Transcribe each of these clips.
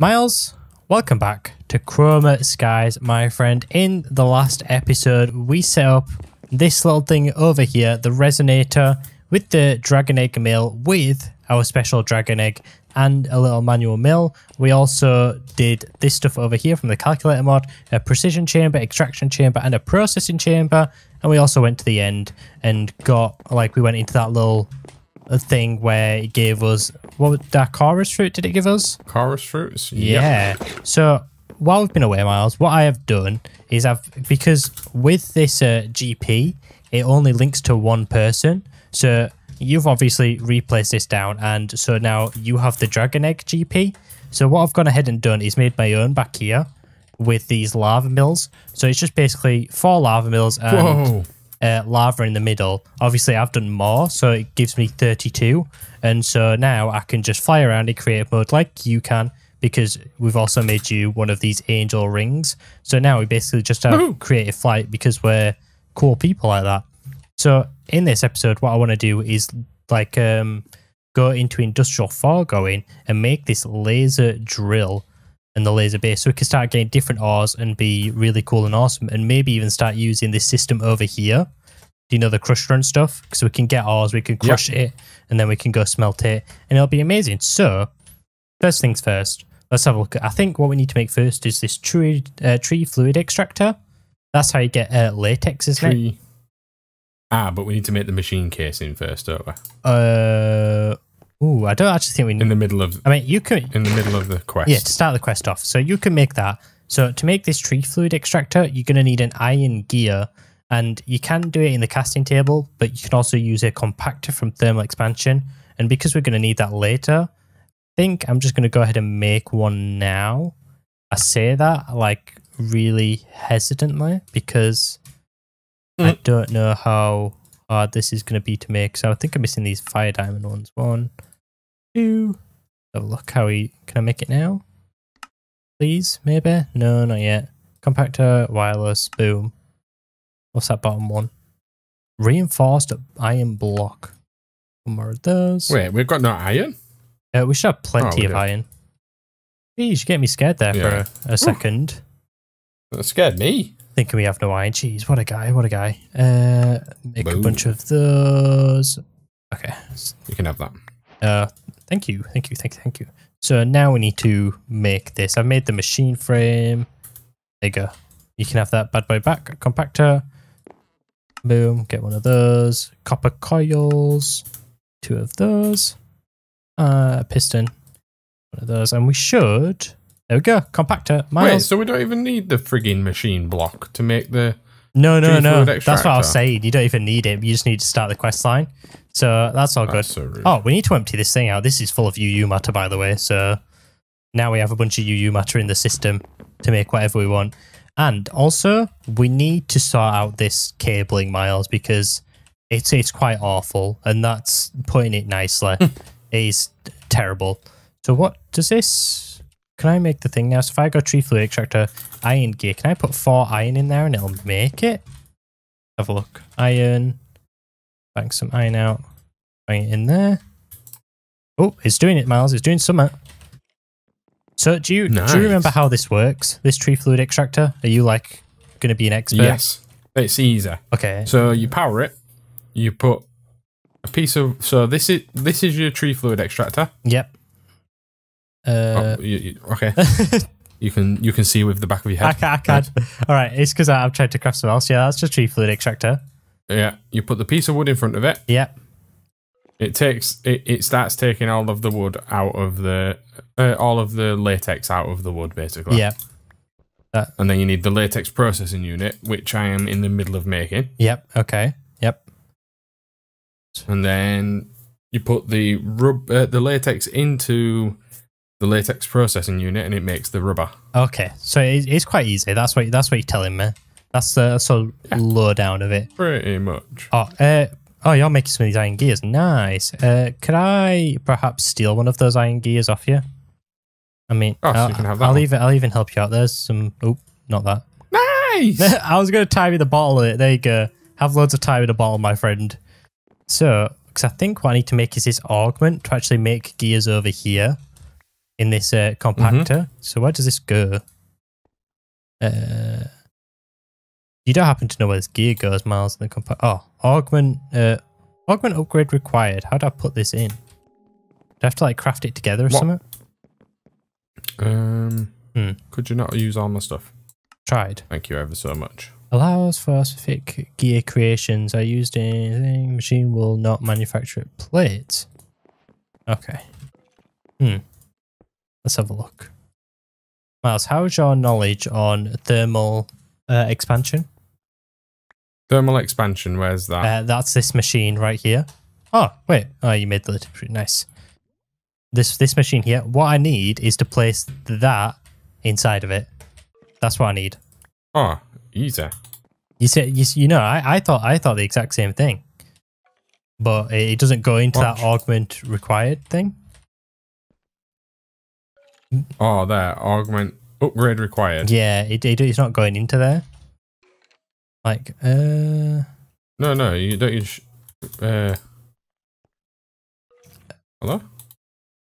Miles, welcome back to Chroma Skies, my friend. In the last episode, we set up this little thing over here, the resonator with the dragon egg mill with our special dragon egg and a little manual mill. We also did this stuff over here from the calculator mod, a precision chamber, extraction chamber, and a processing chamber. And we also went to the end and got, like, we went into that little thing where it gave us, what was that chorus fruit did it give us? Chorus fruits? Yeah. So while we've been away, Miles, what I have done is I've because with this uh, GP, it only links to one person. So you've obviously replaced this down, and so now you have the Dragon Egg GP. So what I've gone ahead and done is made my own back here with these lava mills. So it's just basically four lava mills and Whoa. Uh, lava in the middle. Obviously, I've done more, so it gives me 32. And so now I can just fly around in creative mode like you can, because we've also made you one of these angel rings. So now we basically just have Woohoo. creative flight because we're cool people like that. So in this episode, what I want to do is like um, go into industrial foregoing and make this laser drill and the laser base so we can start getting different ores and be really cool and awesome and maybe even start using this system over here. Do you know the crusher and stuff? Because we can get ores we can crush it and then we can go smelt it and it'll be amazing. So first things first let's have a look at i think what we need to make first is this tree uh, tree fluid extractor. That's how you get uh, latex isn't it? Tree. Ah, but we need to make the machine casing first, don't we? uh ooh, i don't actually think we need In the middle of i mean you could in the middle of the quest. Yeah, to start the quest off. So you can make that. So to make this tree fluid extractor, you're going to need an iron gear. And you can do it in the casting table, but you can also use a compactor from thermal expansion. And because we're going to need that later, I think I'm just going to go ahead and make one now. I say that like really hesitantly because I Mm. don't know how hard this is going to be to make. So I think I'm missing these fire diamond ones. One, two. Have a look how we can I make it now? Please, maybe? No, not yet. Compactor, wireless, boom. What's that bottom one? Reinforced iron block. One more of those. Wait, we've got no iron? Uh, we should have plenty we of do. iron. Jeez, you get me scared there Yeah. for a, a second. That scared me. Thinking we have no iron. Jeez, what a guy, what a guy. Uh, make a bunch of those. Okay. You can have that. Uh, thank you, thank you, thank you, thank you. So now we need to make this. I've made the machine frame. There you go. You can have that bad boy back. Compactor. Boom. Get one of those. Copper coils. Two of those. Uh, piston. One of those. And we should. There we go. Compactor. Wait, Miles. so we don't even need the frigging machine block to make the. no, no, no. That's what I was saying. You don't even need it. You just need to start the quest line. So that's all good. That's so rude. Oh, we need to empty this thing out. This is full of UU matter, by the way. So now we have a bunch of UU matter in the system to make whatever we want. And also, we need to sort out this cabling, Miles, because it's it's quite awful, and that's putting it nicely. is terrible. So what does this? Can I make the thing now? So if I go tree fluid extractor, iron gear, can I put four iron in there and it'll make it? Have a look. Iron. Bang some iron out. Bang it in there. Oh, it's doing it, Miles. It's doing something. So do you do you remember how this works? This tree fluid extractor? Are you like going to be an expert? Yes. It's easy. Okay. So you power it. You put a piece of. So this is this is your tree fluid extractor. Yep. Uh, oh, you, you- okay. you can you can see with the back of your I head. can. I can. All right. It's because I've tried to craft something else. Yeah, that's just tree fluid extractor. Yeah. You put the piece of wood in front of it. Yep. It takes it, it starts taking all of the wood out of the uh, all of the latex out of the wood basically. Yep. And then you need the latex processing unit, which I am in the middle of making. Yep. Okay. Yep. And then you put the rub uh, the latex into the latex processing unit, and it makes the rubber. Okay. So it's quite easy. That's what that's what you're telling me. That's the sort the low down of it. Pretty much. Oh, uh, oh, you're making some of these iron gears. Nice. Uh, could I perhaps steal one of those iron gears off you? I mean, Oh, I'll, you can have that I'll even I'll even help you out. There's some. Oh, not that. Nice. I was going to tie me the bottle of it. There you go. Have loads of time in a bottle, my friend. So, because I think what I need to make is this augment to actually make gears over here. in this uh, compactor. So where does this go? Uh, you don't happen to know where this gear goes, Miles. In the compact. Oh, augment. Uh, augment upgrade required. How do I put this in? Do I have to like craft it together or What? something? Um, Hmm. could you not use all my stuff? Tried. Thank you ever so much. Allows for specific gear creations. I used anything. Machine will not manufacture plates. Okay. Hmm. Let's have a look. Miles, how's your knowledge on thermal uh, expansion? Thermal expansion. Where's that? Uh, that's this machine right here. Oh, wait. Oh, you made the lid. Pretty Nice. This this machine here. What I need is to place that inside of it. That's what I need. oh, easy. You said you, you know I, I thought I thought the exact same thing, but it, it doesn't go into Watch. that augment required thing. Oh, there. Augment upgrade required. Yeah, it, it it's not going into there. Like uh, No, no, you don't. You uh, hello.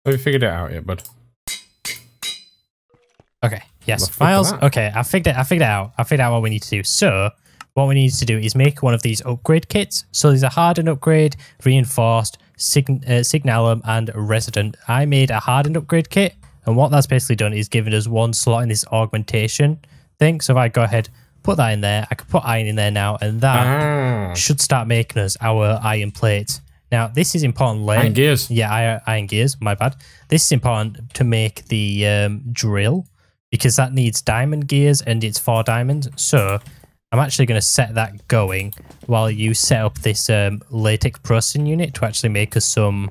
Have you figured it out yet, bud? okay, yes, The fuck Miles. was that? Okay, I figured it, I figured it out. I figured out what we need to do. So what we need to do is make one of these upgrade kits. So there's a hardened upgrade, reinforced, sign, uh, signalum, and resonant. I made a hardened upgrade kit, and what that's basically done is given us one slot in this augmentation thing. So if I go ahead, put that in there, I could put iron in there now, and that Ah, should start making us our iron plate. Now this is important later. iron gears. Yeah, iron, iron gears. My bad. This is important to make the um, drill because that needs diamond gears and it's four diamonds. So I'm actually going to set that going while you set up this um, latex processing unit to actually make us some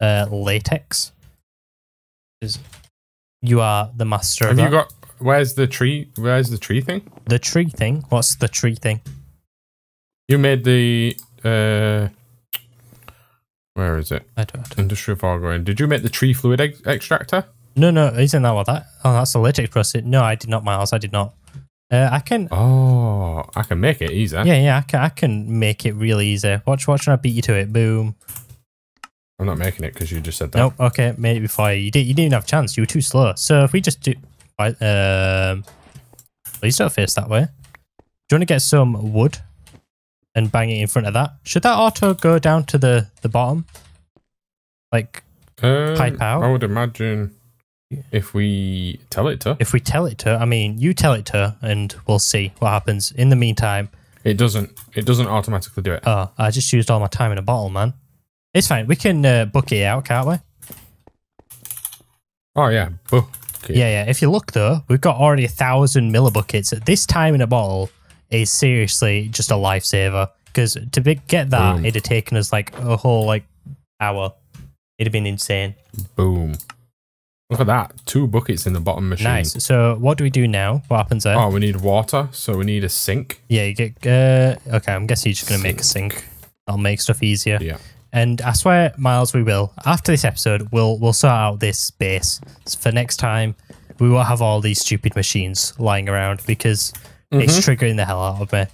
uh, latex. You are the master Have of you got? Where's the tree? Where's the tree thing? the tree thing. What's the tree thing? You made the. uh Where is it? I don't, don't- Industrial Foregoing. Did you make the tree fluid ex- extractor? No, no, isn't that what that? Oh, that's the latex processing. No, I did not, Miles. I did not. Uh, I can Oh, I can make it easy. Yeah, yeah, I can, I can make it really easy. Watch, watch, when I beat you to it. Boom. I'm not making it because you just said that. Nope. Okay, made it before you. You, did, you didn't have a chance. You were too slow. So if we just do, right, um, please don't face that way. Do you want to get some wood and bang it in front of that? Should that auto go down to the the bottom? Like Um, Pipe out? I would imagine if we tell it to. if we tell it to, I mean, you tell it to, and we'll see what happens. In the meantime, It doesn't. It doesn't automatically do it. oh, I just used all my time in a bottle, man. It's fine. We can uh, book it out, can't we? Oh yeah. Okay. Yeah, yeah. If you look though, we've got already a thousand millibuckets. At this time in a bottle is seriously just a lifesaver. Because to be, get that, Boom. it'd have taken us like a whole like hour. It'd have been insane. Boom. Look at that. Two buckets in the bottom machine. Nice. So what do we do now? What happens there? Oh, we need water, so we need a sink. Yeah, you get. Uh, okay, I'm guessing you're just gonna make a sink. That'll make stuff easier. Yeah. And I swear, Miles, we will. After this episode, we'll we'll sort out this base for next time. We won't have all these stupid machines lying around because it's triggering the hell out of me.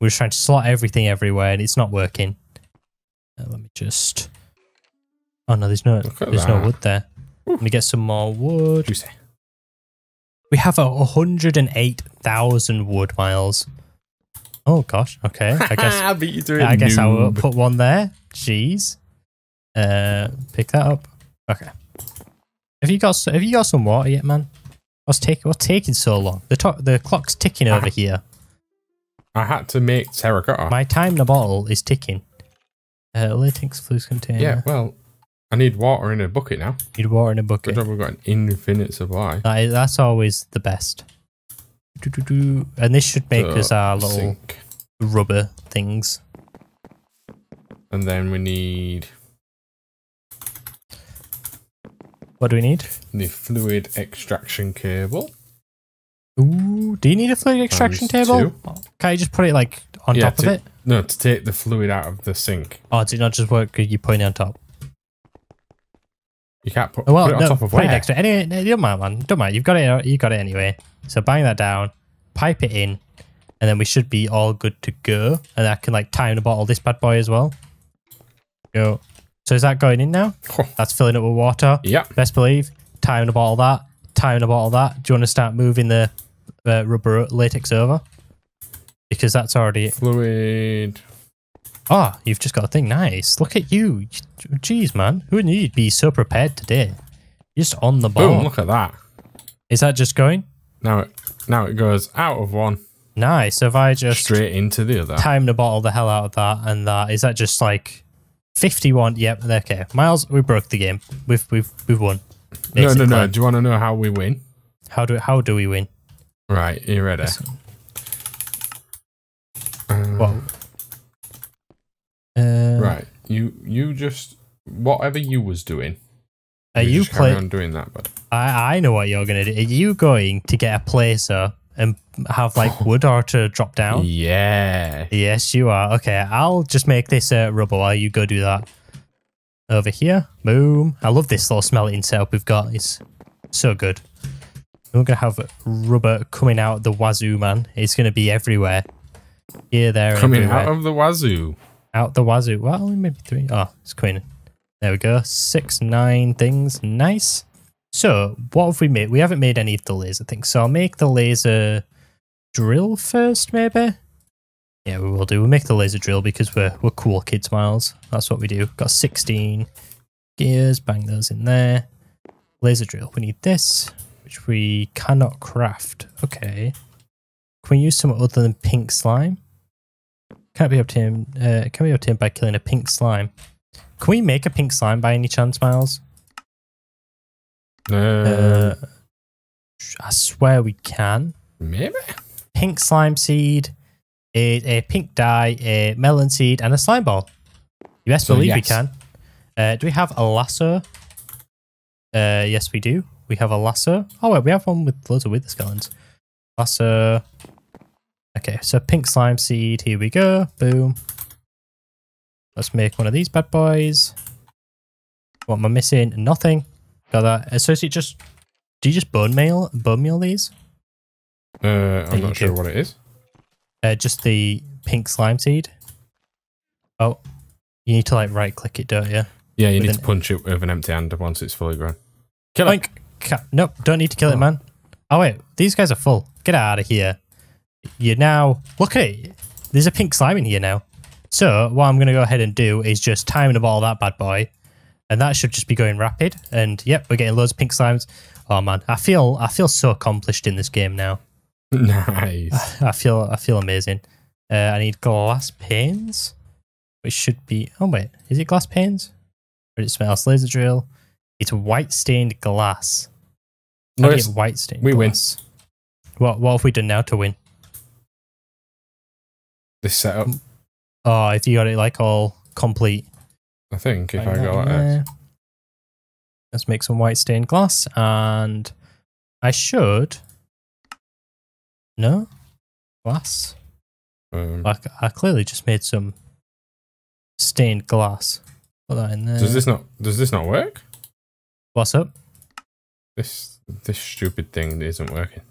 We're just trying to slot everything everywhere, and it's not working. Uh, let me just. Oh no, there's no there's no wood there. Let me get some more wood. We have a hundred and eight thousand wood miles. Oh gosh. Okay. I guess I beat you it. I guess I will put one there. Jeez. Uh, pick that up. Okay. Have you got Have you got some water yet, man? What's taking What's taking so long? The the clock's ticking over Ah. here. I had to make terracotta. My time in the bottle is ticking. Uh, latex flux container. yeah, well, I need water in a bucket now. Need water in a Good bucket. job we've got an infinite supply. That is, that's always the best. And this should make So, us our little sink. rubber things. And then we need What do we need? the fluid extraction cable. Ooh, do you need a fluid extraction Times table? two. Can you just put it like on Yeah, top of it? No, to take the fluid out of the sink. Oh, does it not just work because you put it on top? You can't put, well, put it on no, top of put it where? next to it. Anyway, no, don't mind, man. Don't mind. You've got it. You got it anyway. So bang that down, pipe it in, and then we should be all good to go. And I can like time the bottle this bad boy as well. Go. So is that going in now? That's filling up with water. Yeah. Best believe. time to bottle that. Time to bottle that. Do you want to start moving the uh, rubber latex over? Because that's already. Fluid. Oh, you've just got a thing. Nice. Look at you. Jeez, man. Who knew you'd be so prepared today? You're just on the ball. Boom! Look at that. Is that just going? Now it now it goes out of one Nice. So if I just straight into the other. time to bottle the hell out of that and that, is that just like 51? Yep. Okay. Miles, we broke the game. We've we've we've won. No, no, no. Do you want to know how we win? How do how do we win? Right, you ready? Uh, What? Uh, Right, you you just whatever you was doing. Are you carry on doing that, but I I know what you're gonna do. Are you going to get a placer and have like wood or to drop down? yeah, Yes, you are. Okay, I'll just make this uh, rubber while you go do that. Over here, boom. I love this little smelting setup we've got. It's so good. We're gonna have rubber coming out the wazoo, man. It's gonna be everywhere. Here, there, and coming everywhere. out of the wazoo. Out the wazoo. Well, maybe three. Oh, it's queen. There we go. Six, nine things. Nice. So, what have we made? We haven't made any of the laser things. So, I'll make the laser drill first, maybe. Yeah, we will do. We'll make the laser drill because we're we're cool kids, Miles. That's what we do. Got 16 gears. Bang those in there. Laser drill. We need this, which we cannot craft. Okay. Can we use some other than pink slime? Can't be obtained. Uh, can be obtained by killing a pink slime. Can we make a pink slime by any chance, Miles? Uh, Uh, I swear we can. maybe. Pink slime seed, a, a pink dye, a melon seed, and a slime ball. You best So, believe we can. Uh, do we have a lasso? Uh, yes, we do. We have a lasso. Oh wait, we have one with loads of wither skeletons. Lasso. Okay, so pink slime seed. Here we go. Boom. Let's make one of these bad boys. What am I missing? Nothing. Got that. Associate just. Do you just bone meal bone meal these? Uh, I'm not sure what it is. Uh, just the pink slime seed. Oh, you need to like right click it, don't you? Yeah, you With need to punch it with an empty hand once it's fully grown. Kill it. Nope, don't need to kill it, Oh. man. Oh wait, these guys are full. Get out of here. You're now look at it. There's a pink slime in here now. So what I'm gonna go ahead and do is just time the ball that bad boy, and that should just be going rapid. And yep, we're getting loads of pink slimes. Oh man, I feel I feel so accomplished in this game now. nice. I feel I feel amazing. Uh, I need glass panes, which should be. Oh wait, is it glass panes? Or it smells laser drill. It's white stained glass. You Lewis, get white stained. we win. What What have we done now to win? This setup. Oh, if you got it like all complete. I think if Like I that go in like that. there. Let's make some white stained glass, and I should. No, glass. Um, I, I clearly just made some stained glass. Put that in there. does this not? Does this not work? What's up? This this stupid thing isn't working.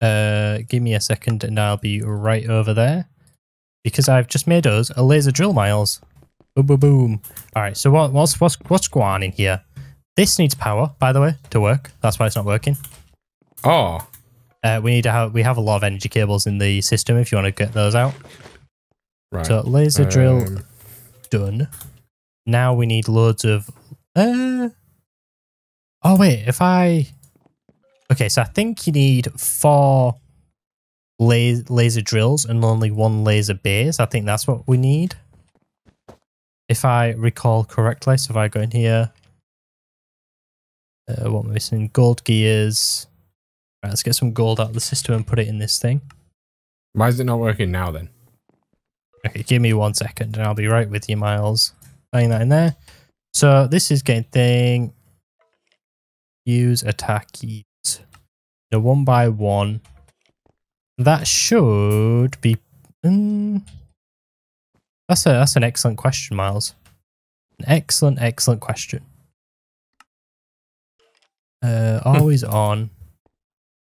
Uh, give me a second and I'll be right over there. Because I've just made us a laser drill, Miles. Boom, boom, boom. All right, so what, what's, what's, what's going on in here? This needs power, by the way, to work. That's why it's not working. Oh, Uh, we need to have, we have a lot of energy cables in the system if you want to get those out. right. So laser drill Um, done. Now we need loads of. Uh, oh wait, if I. Okay, so I think you need four la- laser drills and only one laser base. I think that's what we need. If I recall correctly, so if I go in here, uh, what am I missing? Gold gears. Right, let's get some gold out of the system and put it in this thing. why is it not working now then? Okay, give me one second and I'll be right with you, Miles. Putting that in there. So this is getting thing. Use attack use. The one by one. That should be. Mm, that's a that's an excellent question, Miles. An excellent, excellent question. Uh, always on.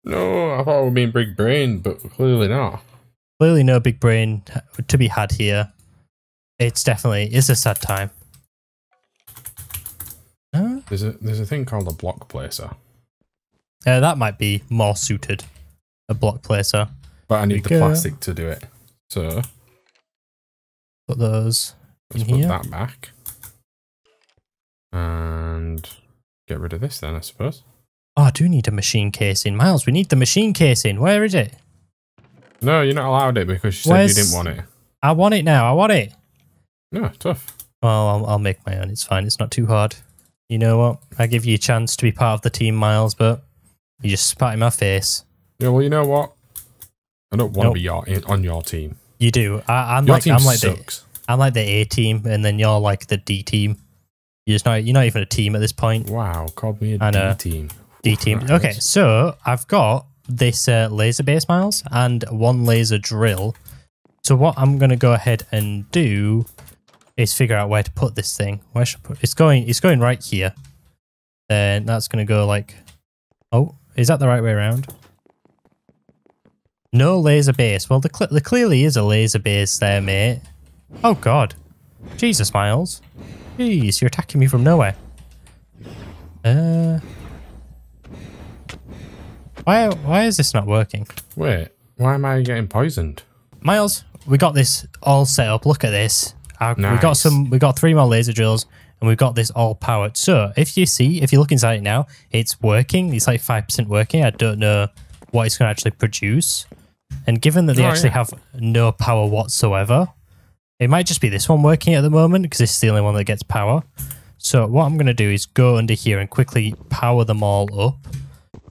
No, I thought it would be big brain, but clearly not. Clearly, no big brain to be had here. It's definitely it's a sad time. Huh? There's a there's a thing called a block placer, Uh, that might be more suited. A block placer. but I need the go. plastic to do it. So Put those. let's put here? that back and get rid of this then, I suppose. Oh, I do need a machine casing. Miles, we need the machine casing. Where is it? No, you're not allowed it because you said you didn't want it. I want it now. I want it. No, tough. Well, I'll, I'll make my own. It's fine. It's not too hard. You know what? I give you a chance to be part of the team, Miles, but you just spat in my face. Yeah, well, you know what? I don't want to Nope. be your, on your team. You do. I, I'm Your like I'm like the. I'm like the A team, and then you're like the D team. You're just not. You're not even a team at this point. Wow, called me a know. D team. D team. Right. Okay, so I've got this uh, laser base miles and one laser drill. So what I'm gonna go ahead and do is figure out where to put this thing. Where should I put? It's going. It's going right here. Then that's gonna go like. Oh, is that the right way around? No laser base. Well, there, cl- there clearly is a laser base there, mate. Oh God, Jesus, Miles. Jeez, you're attacking me from nowhere. Uh. Why why is this not working? Wait, why am I getting poisoned? Miles, we got this all set up. Look at this. Uh, We got some we got three more laser drills and we've got this all powered. So if you see, if you look inside it now, it's working. It's like five percent working. I don't know what it's gonna actually produce. And given that they Oh, actually yeah. have no power whatsoever, it might just be this one working at the moment because this is the only one that gets power. So what I'm gonna do is go under here and quickly power them all up.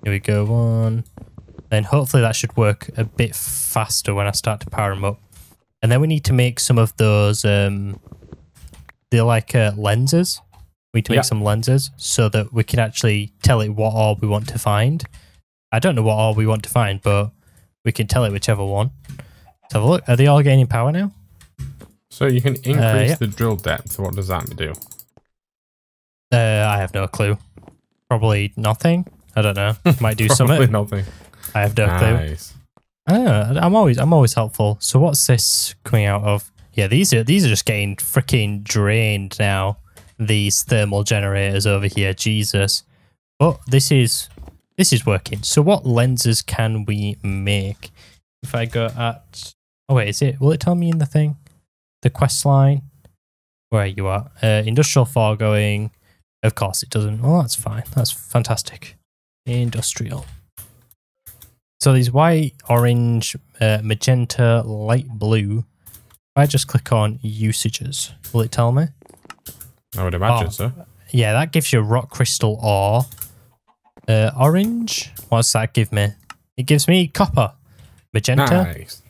Here we go, one. Then hopefully that should work a bit faster when I start to power them up. And then we need to make some of those, um, they're like uh, lenses. We need to make Yeah. some lenses so that we can actually tell it what orb we want to find. I don't know what orb we want to find, but we can tell it whichever one. Let's have a look. Are they all gaining power now? So you can increase yeah. the drill depth. What does that do? Uh, I have no clue. Probably nothing. I don't know. Might do something. Probably nothing. I have no clue. Nice. Ah, I'm always I'm always helpful. So what's this coming out of? Yeah, these are these are just getting freaking drained now. These thermal generators over here, Jesus. But this is this is working. So what lenses can we make? If I go at oh wait, is it? Will it tell me in the thing? The quest line. Where you are? Uh, industrial foregoing. Of course it doesn't. Well, that's fine. That's fantastic. Industrial. So these white, orange, uh, magenta, light blue. If I just click on usages, will it tell me? I would imagine Oh. so. Yeah, that gives you rock crystal ore. Uh, orange, what's that give me? It gives me copper. Magenta, Nice.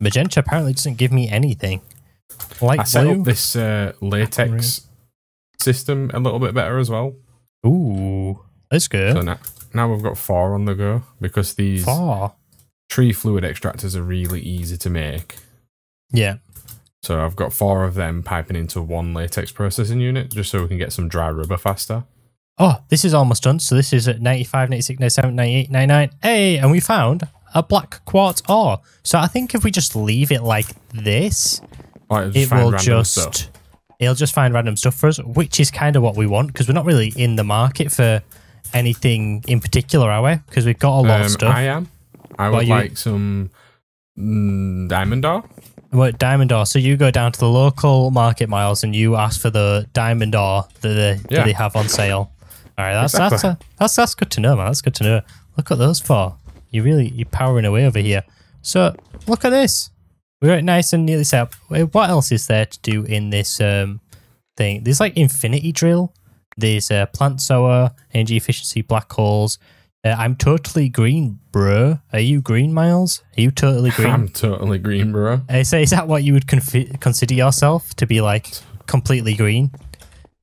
magenta apparently doesn't give me anything. Light I set blue. up this uh, latex system a little bit better as well. Ooh, that's good. So now, now we've got four on the go because these Four. tree fluid extractors are really easy to make. Yeah. So I've got four of them piping into one latex processing unit just so we can get some dry rubber faster. Oh, this is almost done. So this is at 95, 96, 97, 98, 99. Hey, and we found a black quartz ore. So I think if we just leave it like this, just it will just stuff. it'll just find random stuff for us, which is kind of what we want because we're not really in the market for anything in particular, are we? Because we've got a lot of Um, stuff. I am. I What would like some mm, diamond ore. What diamond ore? So you go down to the local market miles and you ask for the diamond ore that they, that they have on sale. All right, that's that's, Exactly. that's that's good to know, man. That's good to know. Look at those four. You really you're powering away over here. So look at this. We're nice and nearly set up. What else is there to do in this um thing? There's like infinity drill. There's uh, plant sower, energy efficiency, black holes. Uh, I'm totally green, bro. Are you green, Miles? Are you totally green? I'm totally green, bro. Uh, so is that what you would consider yourself to be like completely green?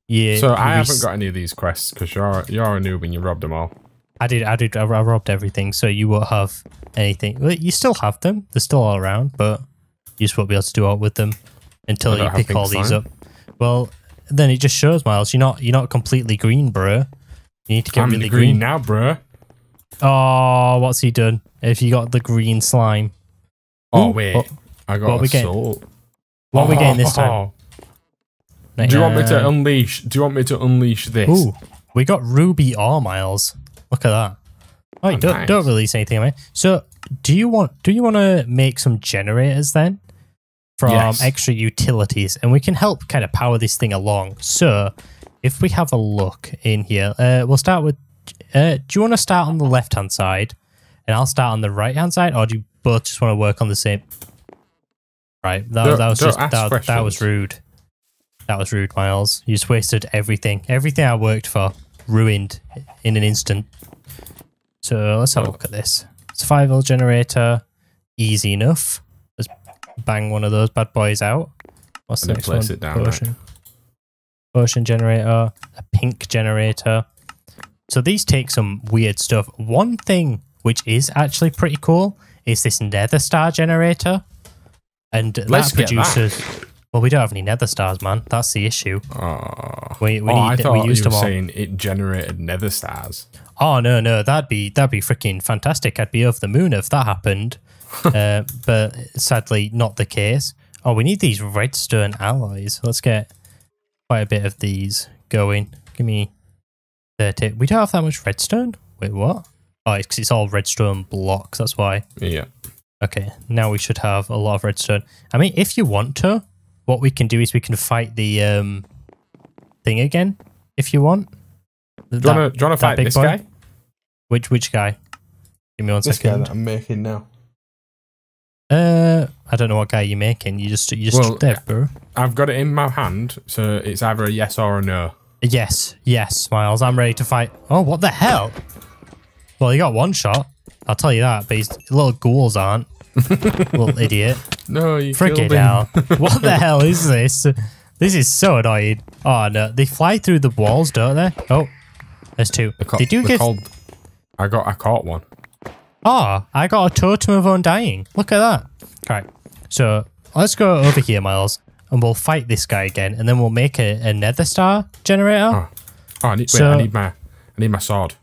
Yeah. So I haven't got any of these quests because you're you're a noob and you robbed them all. I did. I did. I I robbed everything, so you won't have anything. Well, you still have them. They're still all around, but you just won't be able to do out with them until you pick all these up. Well, then it just shows, Miles. You're not. You're not completely green, bro. You need to get I'm really green green. now, bro. Oh, what's he done? If you got the green slime, Oh Ooh, wait, what- I got what a we soul. what are we getting this time? Do you want me to unleash? Do you want me to unleash this? Ooh, We got ruby ore miles. Look at that. Oh, Oh, don't, nice. don't release anything, mate. So, do you want do you want to make some generators then from Yes. extra utilities, and we can help kind of power this thing along. So, if we have a look in here, uh, we'll start with. Uh, do you want to start on the left hand side, and I'll start on the right hand side, or do you both just want to work on the same? Right, that, Don't- that was just that, that was rude. That was rude, Miles. You just wasted everything. Everything I worked for, ruined in an instant. So let's have a look at this. Survival generator, easy enough. Let's bang one of those bad boys out. What's the next place one? it down, right. Potion. Potion generator, a pink generator. So these take some weird stuff. One thing which is actually pretty cool is this nether star generator. And Let's that get that. Well, we don't have any nether stars, man. That's the issue. Oh, We, we oh I thought we you used were them saying it generated nether stars. Oh no, no, that'd be that'd be freaking fantastic. I'd be over the moon if that happened. uh, but sadly, not the case. Oh, we need these redstone alloys. Let's get quite a bit of these going. Give me thirty. We don't have that much redstone. Wait, what? Oh, it's it's all redstone blocks. That's why. Yeah. Okay, now we should have a lot of redstone. I mean, if you want to, what we can do is we can fight the um thing again. If you want. Do you want to fight this boy? guy? Which which guy? Give me one This guy that I'm making now. Uh, I don't know what guy you're making. You just you just Well, there, bro. I've got it in my hand, so it's either a yes or a no. Yes, yes, Miles. I'm ready to fight. Oh, what the hell? Well, you got one shot. I'll tell you that. But his little ghouls aren't. little idiot. No, you Freaking hell! what the hell is this? This is so annoying. Oh no, they fly through the walls, don't they? Oh, there's two. Ca- they do get. called. I got. I caught one. Oh, I got a totem of undying. Look at that. Right. So let's go over here, Miles, and we'll fight this guy again, and then we'll make a, a nether star generator. Oh, oh I need. So- wait, I need my. I need my sword.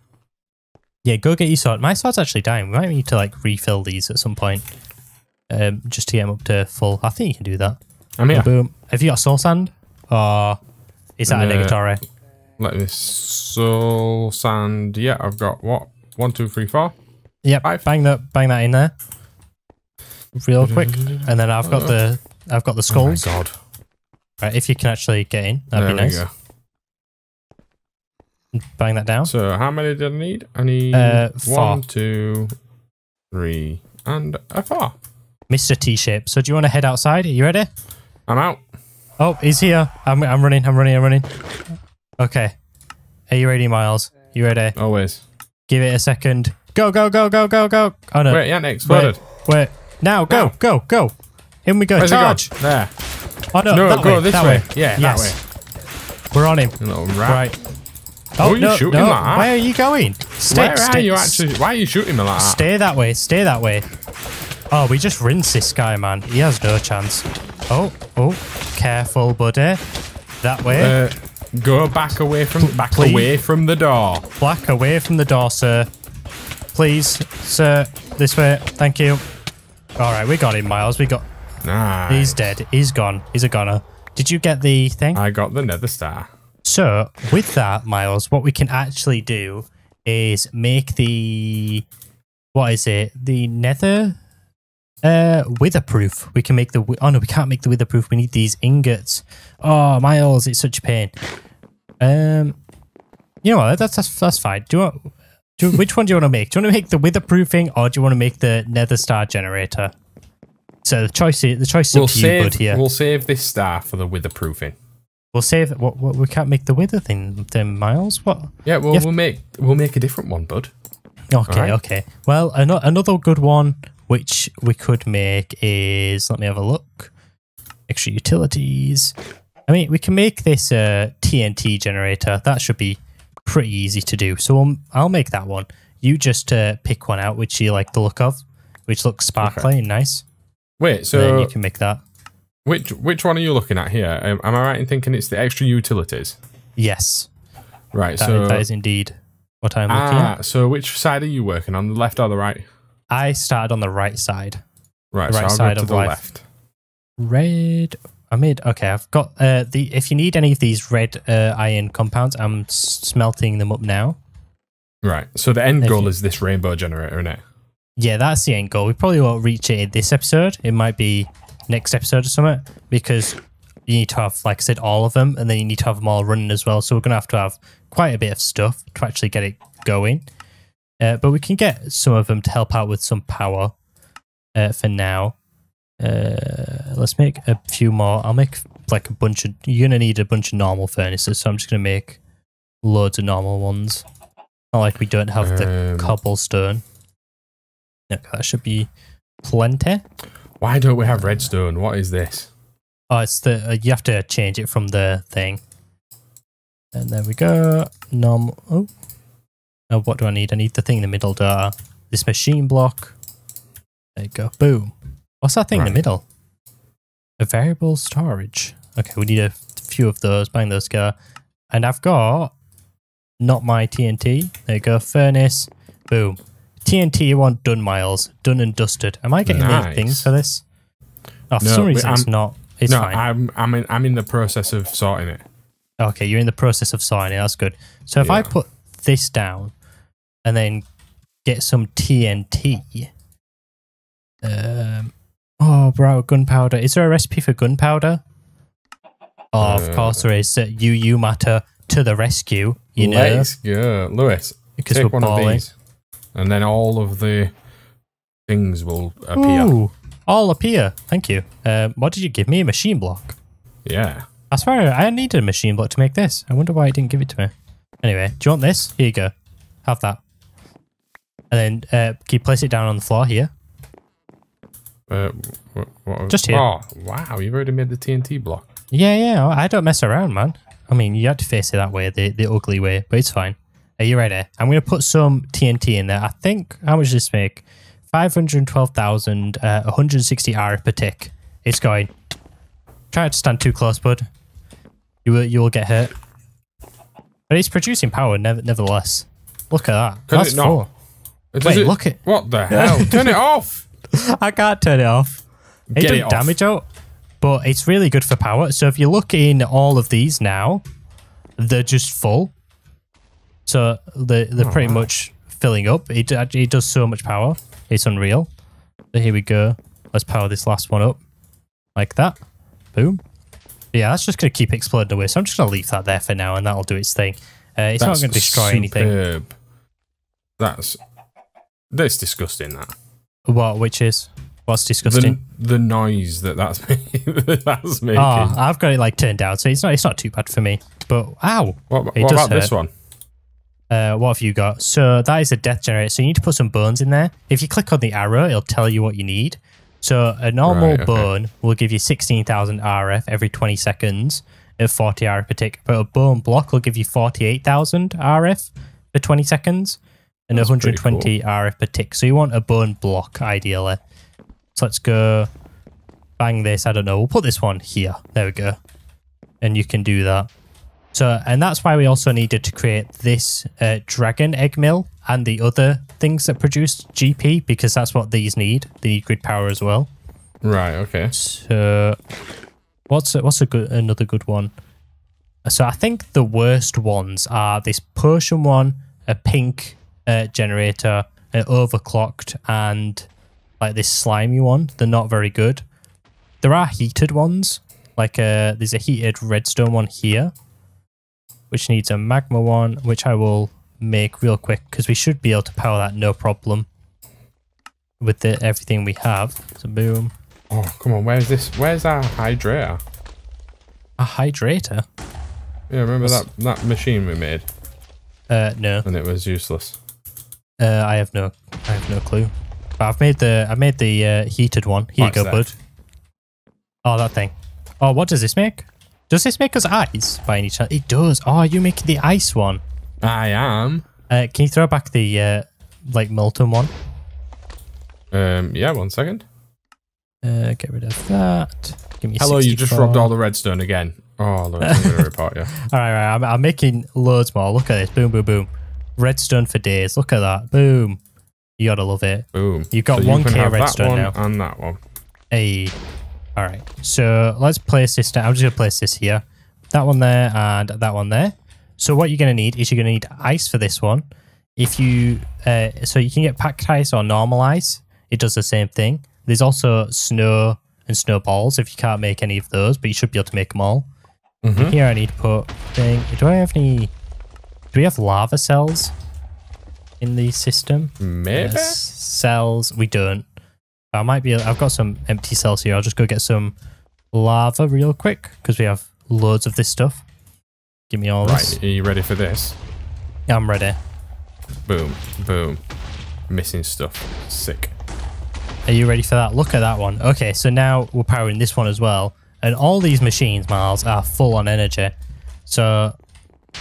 Yeah, go get your sword. My sword's actually dying. We might need to like refill these at some point. Um, just to get them up to full. I think you can do that. I'm here. Boom. Have you got soul sand? Or is that a No. negatory? Let me soul sand. Yeah, I've got what? One, two, three, four. Yep. Five. Bang that bang that in there. Real quick. And then I've got the I've got the skulls. Oh my god. right, if you can actually get in, that'd there be we nice. go. Bang that down. So how many did I need? I need Uh, four. one, two, three, and a four. Mr. T shape. So do you want to head outside? Are you ready? I'm out. Oh, he's here. I'm, I'm running. I'm running. I'm running. Okay. Are you ready, Miles? You ready? Always. Give it a second. Go, go, go, go, go, go. Oh, no. Wait, yeah, exploded. Wait. wait. Now, go, Now. go, go. In we go. Where's Charge. There. Oh, no. No, that go way, this that way. Yeah, yes. that way. We're on him. way. Right. Who Oh, are you no, shooting no. like that? Where are you going? Stay, Where stay, are you actually? Why are you shooting me like that? Stay that way. Stay that way. Oh, we just rinsed this guy, man. He has no chance. Oh, oh. Careful, buddy. That way. Uh, go back away from back please. away from the door. Back away from the door, sir. Please, sir. This way. Thank you. All right, we got him, Miles. We got. Nice. He's dead. He's gone. He's a goner. Did you get the thing? I got the nether star. So, with that, Miles, what we can actually do is make the. What is it? The nether. Uh, witherproof. We can make the. Oh no, we can't make the witherproof. We need these ingots. Oh, Miles, it's such a pain. Um, you know what? That's that's, that's fine. Do you want? Do, which one do you want to make? Do you want to make the witherproofing, or do you want to make the nether star generator? So the choice is the choice is We'll up to you, bud. Here, We'll save this star for the witherproofing. we'll save. What, what we can't make the wither thing, then Miles. What? Yeah, well, we'll make we'll make a different one, bud. Okay, Alright. okay. Well, ano- another good one which we could make is let me have a look. Extra utilities. I mean, we can make this uh, TNT generator. That should be pretty easy to do. So um, I'll make that one. You just uh, pick one out which you like the look of, which looks sparkly and nice. Wait, so then you can make that. which which one are you looking at here? Um, am I right in thinking it's the extra utilities? Yes, Right. that, so that is indeed what I'm looking ah, at. so which side are you working on? The left or the right? I started on the right side. Right. The right so I'll side go to of the life. left. Red. I made okay. I've got uh, the. If you need any of these red uh, iron compounds, I'm smelting them up now. Right. So the end If goal you- is this rainbow generator, isn't it? Yeah, that's the end goal. We probably won't reach it in this episode. It might be next episode or something because you need to have, like I said, all of them, and then you need to have them all running as well. So we're gonna have to have quite a bit of stuff to actually get it going. Uh, but we can get some of them to help out with some power uh, for now. Uh, let's make a few more. I'll make like a bunch of. You're gonna need a bunch of normal furnaces, so I'm just gonna make loads of normal ones. Not like we don't have the Um, cobblestone. Yeah, that should be plenty. Why don't we have redstone? What is this? Oh, it's the uh, you have to change it from the thing. And there we go. Normal. Oh, oh, what do I need? I need the thing in the middle. Duh. This machine block. There you go. Boom. What's that thing in the middle? A variable storage. Okay, we need a few of those. Bang those go. And I've got not my TNT. There you go. Furnace. Boom. TNT you want done, Miles. Done and dusted. Am I getting the Nice. things for this? Oh, for No, some reason it's I'm- not. It's no, fine. I'm I'm in I'm in the process of sorting it. Okay, you're in the process of sorting it. That's good. So if I put this down and then get some TNT. Um, oh, bro, gunpowder. Is there a recipe for gunpowder? Oh, of Uh, course there is. Uh, UU matter to the rescue. You know, Let's go, Lewis. because take we're one of balling. these, and then all of the things will appear. Ooh, all appear. Thank you. Um, what did you give me? A machine block. Yeah. I swear I needed a machine block to make this. I wonder why it didn't give it to me. Anyway, do you want this? Here you go. Have that. And then uh, can you place it down on the floor here? Uh, what, what, Just here. Oh, wow! You've already made the TNT block. Yeah, yeah. I don't mess around, man. I mean, you had to face it that way, the, the ugly way, but it's fine. Are you ready? I'm going to put some TNT in there. I think, how much does this make? 512,000, uh, 160 RF per tick. It's going. Try not to stand too close, bud. You will, you will get hurt. But it's producing power, nev- nevertheless. Look at that. Could That's it not? four. Does Wait, it- look it. What the hell? Turn it off. I can't turn it off. It Get does it damage out, but it's really good for power. So if you look in all of these now, they're just full. So they're, they're pretty wow. much filling up. It, it does so much power. It's unreal. So here we go. Let's power this last one up. Like that. Boom. Yeah, that's just going to keep exploding away. So I'm just going to leave that there for now and that'll do its thing. Uh, it's not going to destroy anything. superb. That's that's disgusting. That What? Which is? What's disgusting? the the noise that that's that that's making. Oh, I've got it like turned down, so it's not it's not too bad for me. But ow, what what about this one? uh, what have you got? So that is a death generator. So you need to put some bones in there. If you click on the arrow, it'll tell you what you need. So a normal Right, okay. bone will give you sixteen thousand RF every twenty seconds at forty RF per tick. But a bone block will give you forty-eight thousand RF for twenty seconds and That's one pretty hundred twenty RF per tick. So you want a bone block ideally. So let's go bang this. I don't know. We'll put this one here. There we go. And you can do that. So, and that's why we also needed to create this uh, dragon egg mill and the other things that produce GP because that's what these need. They need grid power as well. Right. Okay. So, what's a, what's a good another good one? So I think the worst ones are this potion one, a pink uh, generator, an overclocked, and like this slimy one. They're not very good. There are heated ones. Like uh, there's a heated redstone one here, which needs a magma one, which I will make real quick because we should be able to power that no problem with the, everything we have. So boom. Oh, come on. Where's this? Where's our hydrator? A hydrator? Yeah, remember that that machine we made Uh, no. and it was useless. Uh, I have no, I have no clue. But I've made the, I made the uh, heated one. Here What's you go, that? bud. Oh, that thing. Oh, what does this make? Does this make us ice by any chance? It does. Oh, you making the ice one? I am. Uh, can you throw back the uh, like molten one? Um. Yeah. One second. Uh, get rid of that. Give me. Hello. You just 64. robbed all the redstone again. Oh, look, I'm gonna report you. All right, right. I'm, I'm making loads more. Look at this. Boom, boom, boom. Redstone for days. Look at that. Boom. You gotta love it. Boom. You've got So you 1K can have redstone that one now. and that one. Hey. All right. So let's place this down. I'm just to place this here. That one there and that one there. So what you're going to need is you're going to need ice for this one. If you, uh, so you can get packed ice or normal ice. It does the same thing. There's also snow and snowballs if you can't make any of those, but you should be able to make them all. Mhm. Here I need to put thing. Do I have any? Do we have lava cells in the system? Maybe. Yes, cells. We don't. I might be. I've got some empty cells here. I'll just go get some lava real quick because we have loads of this stuff. Give me all this. Right, are you ready for this? I'm ready. Boom, boom. Missing stuff. Sick. Are you ready for that? Look at that one. Okay, so now we're powering this one as well. And all these machines, Miles, are full on energy. So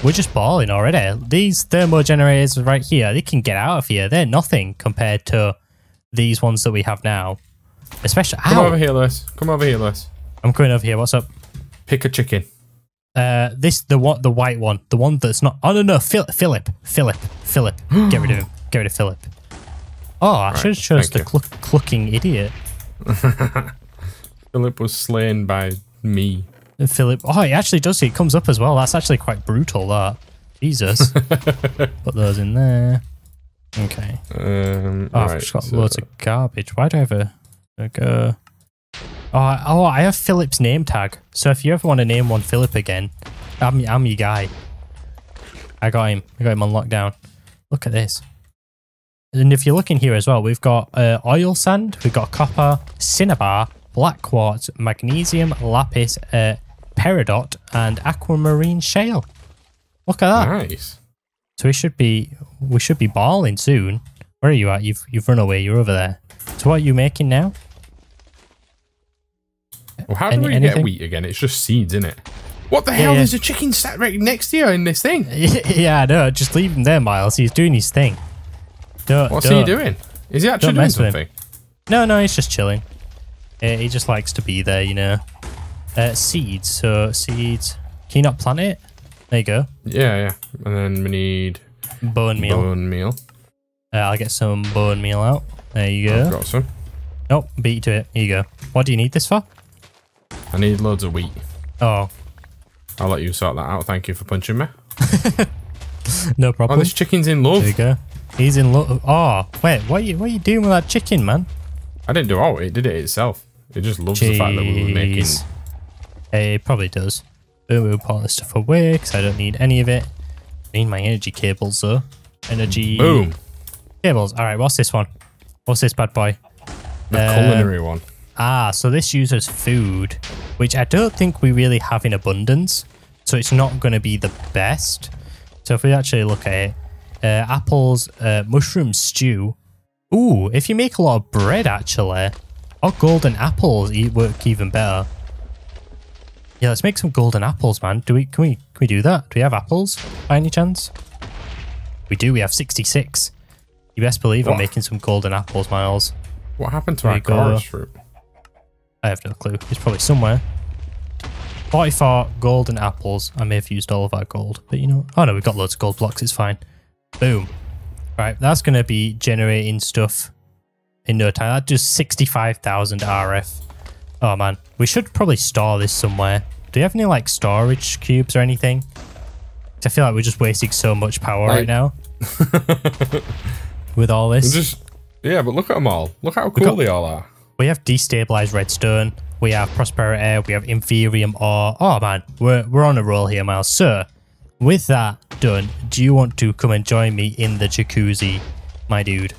we're just balling already. These thermo generators right here, they can get out of here. They're nothing compared to these ones that we have now. Especially, Come ow, over here, Lewis. Come over here, Lewis. I'm coming over here. What's up? Pick a chicken. Uh, this the what the white one, the one that's not. Oh no no, Phil, Philip, Philip, Philip. Get rid of him. Get rid of Philip. Oh, I should have chose the cluck, clucking idiot. Philip was slain by me. Philip. Oh, he actually does. It comes up as well. That's actually quite brutal. That Jesus. Put those in there. Okay. Um, Oh, I've right, got so- loads of garbage. Why do I have a, a go? Oh, I, oh, I have Philip's name tag. So if you ever want to name one Philip again, I'm, I'm your guy. I got him. I got him on lockdown. Look at this. And if you're looking here as well, we've got uh, oil sand, we've got copper, cinnabar, black quartz, magnesium, lapis, uh, peridot, and aquamarine shale. Look at that. Nice. So we should be we should be balling soon. Where are you at? You've you've run away. You're over there. So what are you making now? Well, how do Any- we anything? get wheat again? It's just seeds, isn't it? What the Yeah, hell? yeah. There's a chicken sat right next to you in this thing. yeah, I know. Just leave him there, Miles. He's doing his thing. Don't, What's don't. he doing? Is he actually doing mess with him. something? No, no, he's just chilling. Uh, he just likes to be there, you know. Uh, seeds. So seeds. Can you not plant it? There you go. Yeah, yeah. And then we need Bone meal. bone meal. Uh, I'll get some bone meal out. There you I've go. got some. Nope, beat you to it. Here you go. What do you need this for? I need loads of wheat. Oh, I'll let you sort that out. Thank you for punching me. no problem. Oh, this chicken's in love. There you go. He's in love. Oh, wait, what are you what are you doing with that chicken, man? I didn't do all. It did it itself. It just loves the fact that we were making. It probably does. Boom, we'll put this stuff away because I don't need any of it. I need my energy cables though. Energy Boom. cables. All right, what's this one? What's this bad boy? The Um, culinary one. Ah, so this uses food, which I don't think we really have in abundance. So it's not going to be the best. So if we actually look at it, uh, apples, uh, mushroom stew. Ooh, if you make a lot of bread, actually, or golden apples work even better. Yeah, let's make some golden apples, man. Do we? Can we? Can we do that? Do we have apples by any chance? We do. We have sixty-six. You best believe I'm making some golden apples, Miles. What happened to there our you fruit? I have no clue. It's probably somewhere. 44 golden apples. I may have used all of our gold, but you know. Oh no, we've got loads of gold blocks. It's fine. Boom. Right, that's going to be generating stuff in no time. That does 65,000 RF. Oh man, we should probably store this somewhere. Do you have any like storage cubes or anything? I feel like we're just wasting so much power right now with all this. Just yeah, but look at them all. Look how cool got- they all are. We have destabilized redstone. We have prosperity. Air. We have inferium ore. Oh man, we're we're on a roll here, Miles. So, with that done, do you want to come and join me in the jacuzzi, my dude?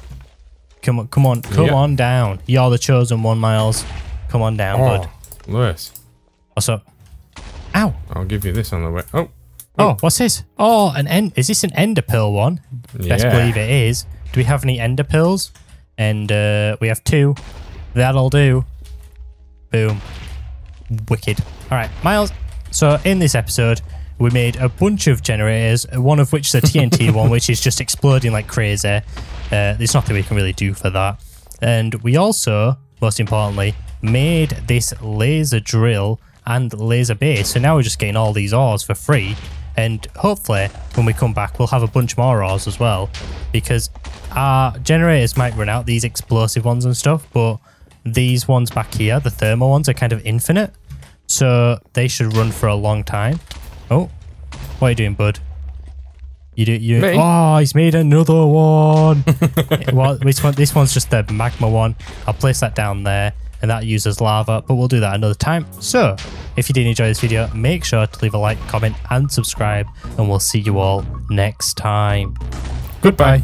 Come on, come on, come Yeah. on down. You're the chosen one, Miles. Come on down, bud. Oh, Lewis, What's up? Ow! I'll give you this on the way. Oh, Oh, what's this? Oh, an end. Is this an ender pearl one? Best Yeah. believe it is. Do we have any ender pearls? And uh, we have two. That'll do. Boom. Wicked. All right, Miles. So in this episode, we made a bunch of generators. One of which the TNT one, which is just exploding like crazy. Uh, there's nothing we can really do for that. And we also, most importantly, made this laser drill and laser base. So now we're just getting all these ores for free. And hopefully, when we come back, we'll have a bunch more ores as well. Because our generators might run out, these explosive ones and stuff, but these ones back here, the thermal ones, are kind of infinite. So they should run for a long time. Oh, what are you doing, bud? You do you? Me? Oh, he's made another one. Eh, well, this one, this one's just the magma one. I'll place that down there, and that uses lava. But we'll do that another time. So, if you did enjoy this video, make sure to leave a like, comment, and subscribe, and we'll see you all next time. Goodbye.